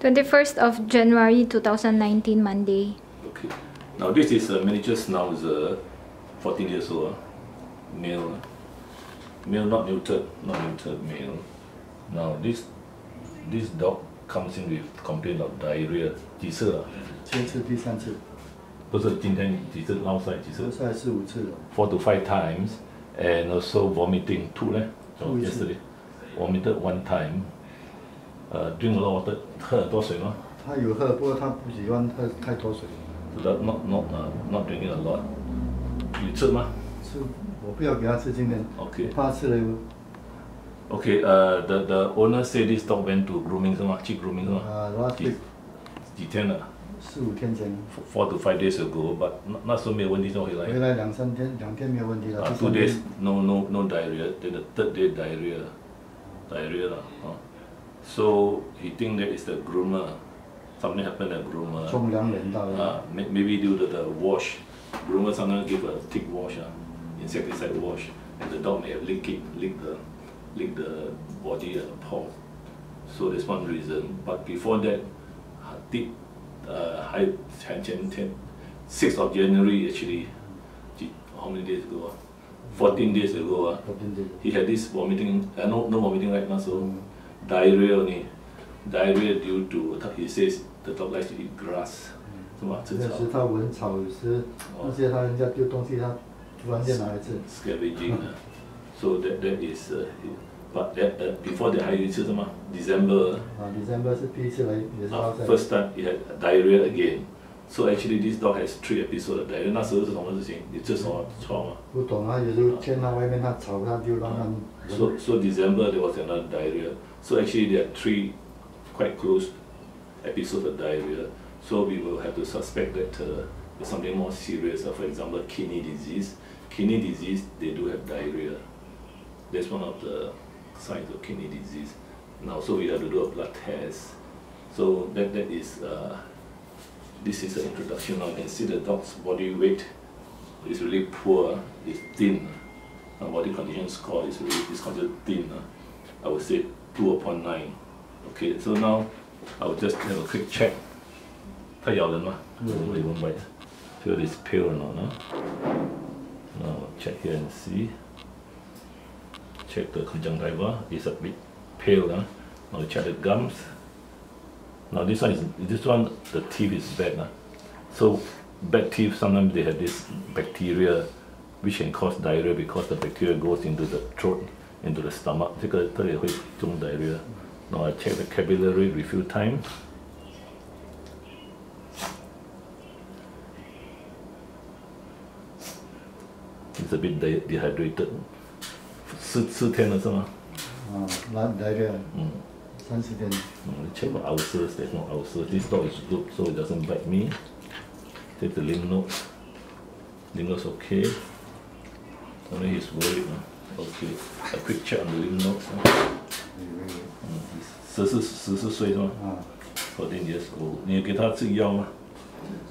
21st of January 2019, Monday. Okay. Now this is a miniature schnauzer, 14 years old, male. Male, not neutered, not neutered male. Now this this dog comes in with complaint of diarrhea. 几次了？这次第三次，不是今天几次捞赛几次这赛四五次了， ？Four to five times, and also vomiting two 呢？吐一次 yesterday, vomited one time. Uh, drink a lot of water，喝很多水吗他有喝，不过他不喜欢喝太多水。？Not not not uh, not drinking a lot. 你吃吗吃，我不要给他吃今天，？Okay. 怕吃了 Okay, uh, the the owner say this dog went to grooming 是吗？去 grooming 是吗？啊，last 几 week 几天了四五天前？Four to five days ago, but 那那时候没有问题就回来。回来两三天，两天没有问题了。Uh, two days no no no diarrhea. Then the third day diarrhea, diarrhea 了啊。So he think that is the groomer. Something happened at groomer. Uh, maybe due to the wash. Groomer sometimes give a tick wash, uh, insecticide wash, and the dog may have licked it, licked the, licked the body and the paw. So that's one reason. But before that, did uh, sixth of January actually, how many days ago? Ah? 14 days ago, uh, he had this vomiting, uh, no, no vomiting right now, so mm. diarrhea only. Diarrhea due to, he says the dog likes to eat grass. 是吧？吃草那时他闻草时，那些他人家丢东西，他突然间拿来吃。 scavenging. uh, so that that is, uh, but that, uh, before that 还有一次什么？December 啊，December 是第一次来，也是 uh, 他在 first time he had diarrhea again. So actually this dog has three episodes of diarrhea. 那时候是什么事情？你吃什么草吗不懂啊，有时候见到外面他吵，他就让他闻。 ？So so December there was another diarrhea. So actually there are three quite close episodes of diarrhea. So we will have to suspect that uh, there's something more serious. Uh, for example, kidney disease. Kidney disease they do have diarrhea. That's one of the signs of kidney disease. Now, so we have to do a blood test. So that that is uh, this is an introduction. Now you can see the dog's body weight is really poor. It's thin. Uh, body condition score is really is considered thin. Uh, I would say two upon nine. Okay, so now I will just have a quick check. 它咬人吗？没有我问问 Feel it's pale or not? No? Now check here and see. Check the conjunctiva. It's a bit pale. Huh? Now check the gums. Now this one is this one the teeth is bad. Huh? So bad teeth sometimes they have this bacteria which can cause diarrhea because the bacteria goes into the throat, into the stomach. 这个这里会中 diarrhea. Now I check the capillary refill time. It's a bit de- dehydrated. 四四天了是吗？啊，来来个嗯。 三十天， Mm, check for ulcers, there's no ulcers. This dog is good, so it doesn't bite me. Take the lymph nodes. Lymph nodes okay. Only he's worried. Huh? Okay. A quick check on the lymph nodes. Huh? 十四十四岁是吗啊， ？Fourteen years old. 你有给他吃药吗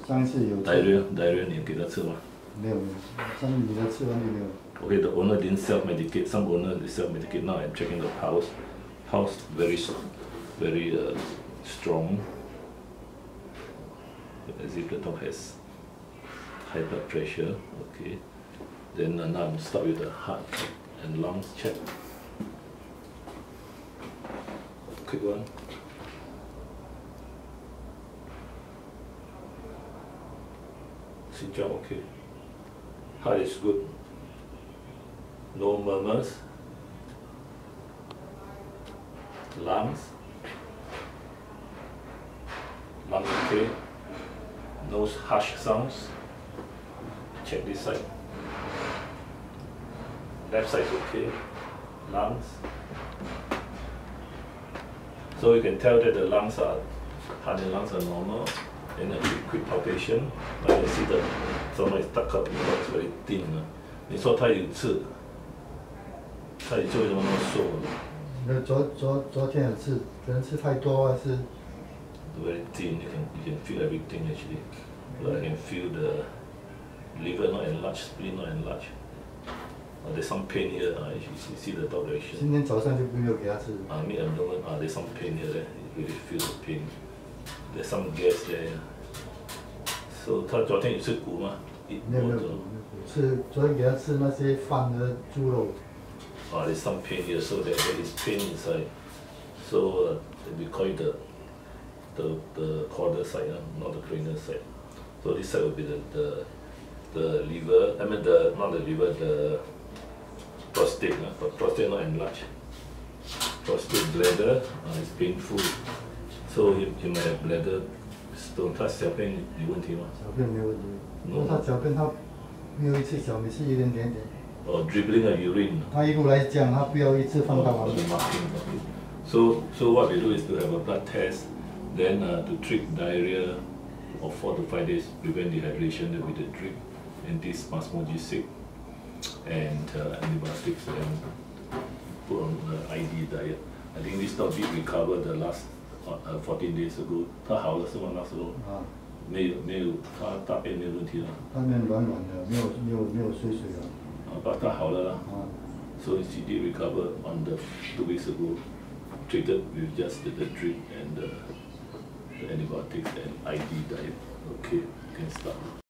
上次有吃？Diarrhea, diarrhea 你有给他吃吗没有没有，上次你的吃完就没有。 Okay, the owner didn't self-medicate. Some owner they self-medicate. Now I'm checking the pulse. Pulse very, very uh, strong. As if the dog has high blood pressure. Okay. Then uh, now I'm start with the heart and lungs check. Quick one. Down, okay. Heart is good no murmurs, lungs, lung okay, no harsh sounds. Check this side. Left side is okay, lungs. So you can tell that the lungs are, heart and lungs are normal. Then a quick, quick palpation, like you see the stomach is tucked up, it's very thin. 你说他有刺，他有刺为什么那么瘦 那昨昨昨天有吃，可能吃太多还是？Very thin, you can you can feel everything actually. But I can feel the liver not enlarged, spleen not enlarged. Uh, there's some pain here. Uh, you, see- you see the direction. 今天早上就没有给他吃。 Uh, mid abdomen, uh, there's some pain here. There. You really feel the pain. there's some gas there. So 他昨天有吃骨吗？一没有没有或者吃，昨天给他吃那些饭和猪肉， uh, there's some pain here, so there, there is pain inside. So uh, we call it the the the caudal side, uh, not the cranial side. So this side will be the, the the liver. I mean the not the liver, the prostate. Uh, but prostate not enlarged. Prostate bladder uh, is painful. So you, you might have bladder stone. 他小便有问题吗？小便没有问题。不过他小便他没有一次小，每次一点点点。 Or dribbling a urine. 他一路来讲，他不要一次放到完 Oh, the marking, marking. So, so what we do is to have a blood test, then uh, to treat diarrhea of four to five days, prevent dehydration with the drip, anti-spasmogesic, and uh, antibiotics, and put on uh, ID diet. I think this dog did recover the last uh, uh, 14 days ago. 他好了是吗？那时候啊，没有没有，他大便没有问题了，他面软软的，没有没有没有水水的啊，把他 好了啦 so she did recover on the two weeks ago treated with just the, the drip and the, the antibiotics and ID diet. Okay can start.